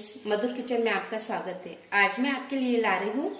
Friends मधुर kitchen में आपका स्वागत है। आज मैं आपके लिए ला रही हूँ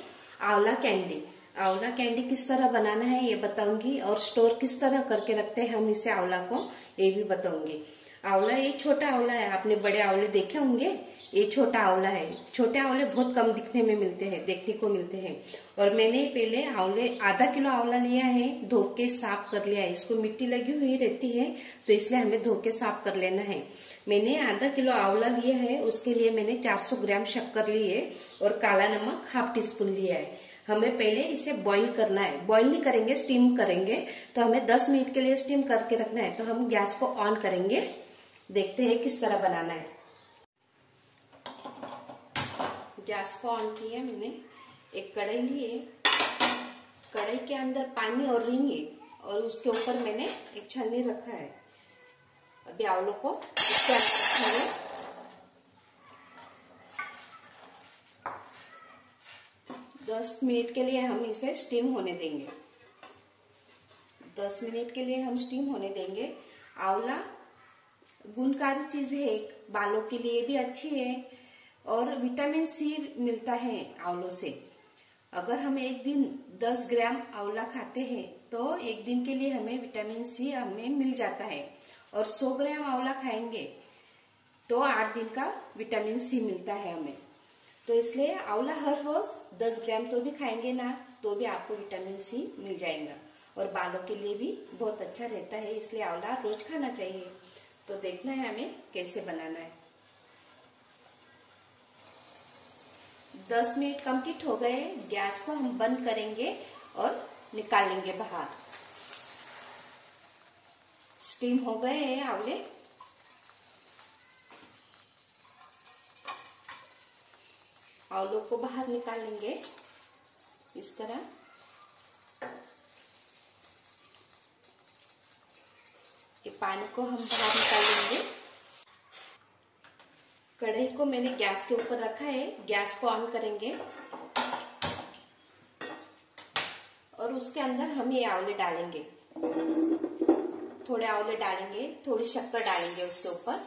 आंवला कैंडी आंवला कैंडी किस तरह बनाना है ये बताऊँगी और स्टोर किस तरह करके रखते हैं हम इसे आंवला को, ये भी बताऊँगी। आंवला ये छोटा आंवला है। आपने बड़े आंवले देखे होंगे? ये छोटा आंवला है। छोटे आंवले बहुत कम दिखने में मिलते हैं, देखने को मिलते हैं। और मैंने पहले आंवले, आधा किलो आंवला लिया है, धो के साफ़ कर लिया है। इसको मिट्टी लगी हुई रहती है तो इसलिए हमें धो के साफ़ कर लेना है। मैंने आधा किलो आंवला लिया है, उसके लिए मैंने 400 ग्राम शक्कर ली है और काला नमक हाफ़ टी स्पून लिया है। हमें पहले इसे बॉईल करना है। बॉईल नहीं करेंगे स्टीम करेंगे। तो हमें 10 मिनट के लिए स्टीम करके रखना है। तो हम गैस को ऑन करेंगे। देखते हैं किस तरह बनाना है। गैस को ऑन किया मैंने। एक कढ़ाई ली है कढ़ाई के अंदर पानी और रिंग और उसके ऊपर मैंने एक छन्नी रखा है। अभी आवलों को दस मिनट के लिए हम इसे स्टीम होने देंगे। दस मिनट के लिए हम स्टीम होने देंगे। आंवला गुणकारी चीज़ है, बालों के लिए भी अच्छी है और विटामिन सी मिलता है आंवलों से। अगर हम एक दिन 10 ग्राम आंवला खाते हैं तो एक दिन के लिए हमें विटामिन सी हमें मिल जाता है और 100 ग्राम आंवला खाएँगे तो आठ दिन का विटामिन सी मिलता है हमें। तो इसलिए आंवला हर रोज 10 ग्राम तो भी खाएँगे ना तो भी आपको विटामिन सी मिल जाएगा और बालों के लिए भी बहुत अच्छा रहता है, इसलिए आंवला रोज खाना चाहिए। तो देखना है हमें कैसे बनाना है। दस मिनट कंप्लीट हो गए गैस को हम बंद करेंगे और निकालेंगे बाहर। स्टीम हो गए हैं आंवले। आंवलों को बाहर निकाल लेंगे इस तरह। पानी को हम बाहर निकाल लेंगे कढ़ाई को मैंने गैस के ऊपर रखा है। गैस को ऑन करेंगे। और उसके अंदर हम ये आंवले डालेंगे। थोड़े आंवले डालेंगे, थोड़ी शक्कर डालेंगे उसके ऊपर।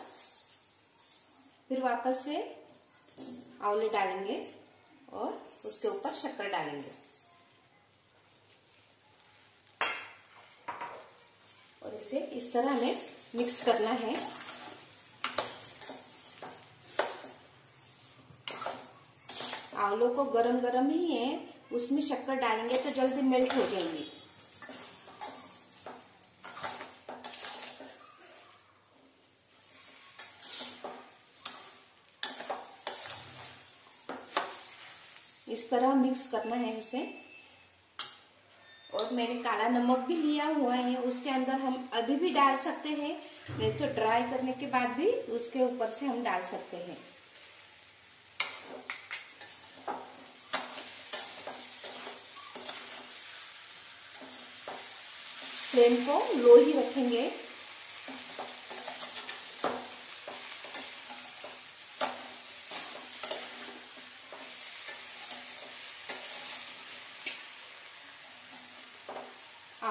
फिर वापस से आंवले डालेंगे और उसके ऊपर शक्कर डालेंगे। और इसे तरह हमें मिक्स करना है। आंवलों को गरम गरम ही है, उसमें शक्कर डालेंगे तो जल्दी मेल्ट हो जाएँगे। इस तरह मिक्स करना है उसे। और मैंने काला नमक भी लिया हुआ है, उसके अंदर हम अभी भी डाल सकते हैं, नहीं तो ड्राई करने के बाद भी उसके ऊपर से हम डाल सकते हैं। फ्लेम को लो ही रखेंगे।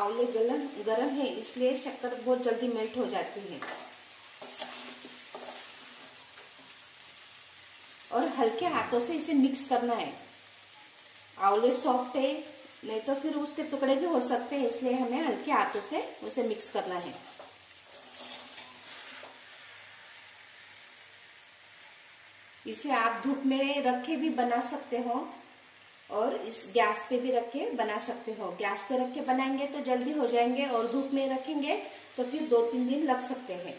आंवले गरम गरम है, इसलिए शक्कर बहुत जल्दी मेल्ट हो जाती है। और हल्के हाथों से इसे मिक्स करना है। आंवले सॉफ्ट है, नहीं तो फिर उसके टुकड़े भी हो सकते हैं, इसलिए हमें हल्के हाथों से उसे मिक्स करना है। इसे आप धूप में रख के भी बना सकते हो। और इस गैस पे भी रख के बना सकते हो। गैस पे रख के बनाएँगे तो जल्दी हो जाएँगे और धूप में रखेंगे तो फिर दो तीन दिन लग सकते हैं।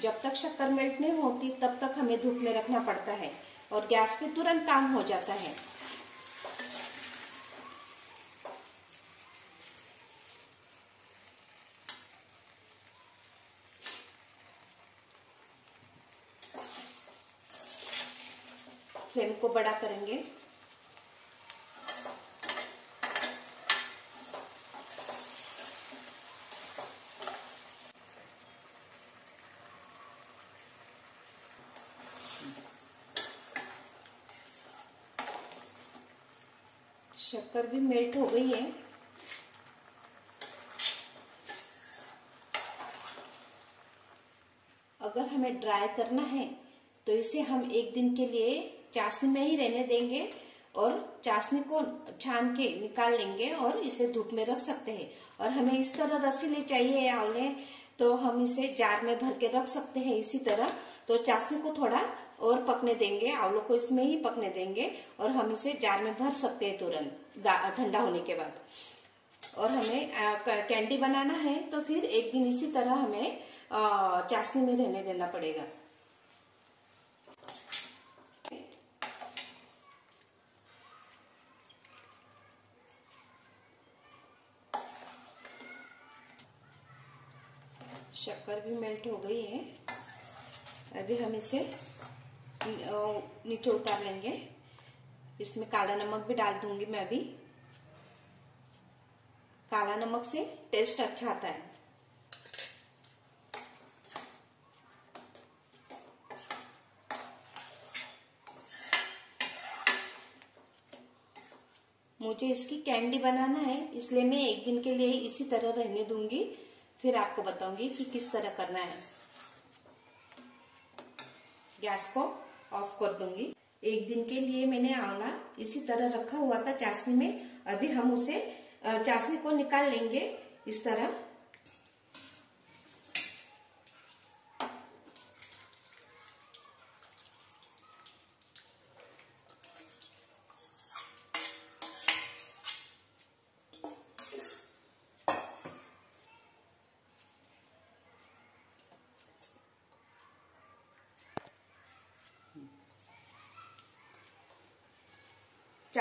जब तक शक्कर मेल्ट नहीं होती, तब तक हमें धूप में रखना पड़ता है और गैस पे तुरंत काम हो जाता है। फ्लेम को बड़ा करेंगे। शक्कर भी मेल्ट हो गई है। अगर हमें ड्राई करना है तो इसे हम एक दिन के लिए चाशनी में ही रहने देंगे और चाशनी को छान के निकाल लेंगे और इसे धूप में रख सकते हैं। और हमें इस तरह रसीले चाहिए आंवले तो हम इसे जार में भर के रख सकते हैं इसी तरह। तो चाशनी को थोड़ा और पकने देंगे, आंवलों को इसमें ही पकने देंगे और हम इसे जार में भर सकते हैं तुरंत ठंडा होने के बाद। और हमें कैंडी बनाना है तो फिर एक दिन इसी तरह हमें चाशनी में रहने देना पड़ेगा। शक्कर भी मेल्ट हो गई है। अभी हम इसे नीचे उतार लेंगे। इसमें काला नमक भी डाल दूँगी मैं अभी। काला नमक से टेस्ट अच्छा आता है। मुझे इसकी कैंडी बनाना है, इसलिए मैं एक दिन के लिए इसी तरह रहने दूँगी। फिर आपको बताऊँगी कि किस तरह करना है। गैस को ऑफ़ कर दूँगी। एक दिन के लिए मैंने आंवला इसी तरह रखा हुआ था चाशनी में। अभी हम उसे चाशनी को निकाल लेंगे इस तरह।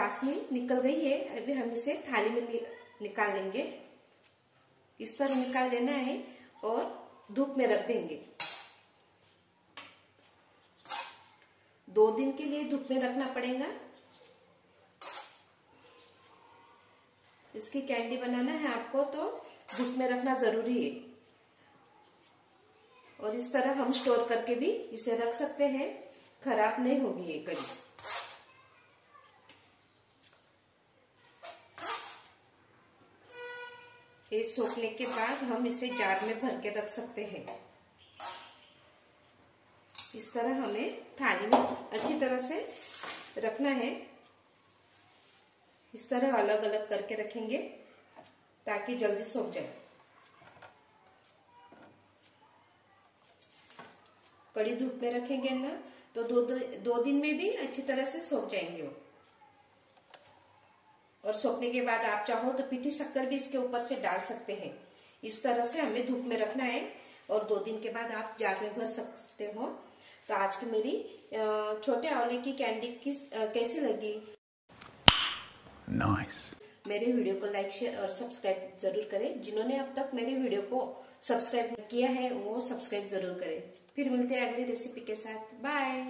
चाशनी निकल गई है। अभी हम इसे थाली में निकाल लेंगे। इस तरह निकाल लेना है और धूप में रख देंगे। दो दिन के लिए धूप में रखना पड़ेगा। इसकी कैंडी बनाना है आपको तो धूप में रखना ज़रूरी है। और इस तरह हम स्टोर करके भी इसे रख सकते हैं। खराब नहीं होगी ये कभी ये सूखने के बाद हम इसे जार में भर के रख सकते हैं। इस तरह हमें थाली में अच्छी तरह से रखना है। इस तरह अलग अलग करके रखेंगे ताकि जल्दी सूख जाए। कड़ी धूप में रखेंगे ना तो दो दो दिन में भी अच्छी तरह से सूख जाएँगे वो। और सोखने के बाद आप चाहो तो पीठी शक्कर भी इसके ऊपर से डाल सकते हैं। इस तरह से हमें धूप में रखना है और दो दिन के बाद आप जार में भर सकते हो। तो आज की मेरी छोटे आंवले की कैंडी किस कैसी लगी? Nice. मेरे वीडियो को लाइक शेयर और सब्सक्राइब ज़रूर करें। जिन्होंने अब तक मेरे वीडियो को सब्सक्राइब किया है वो सब्सक्राइब ज़रूर करें। फिर मिलते हैं अगली रेसिपी के साथ। बाय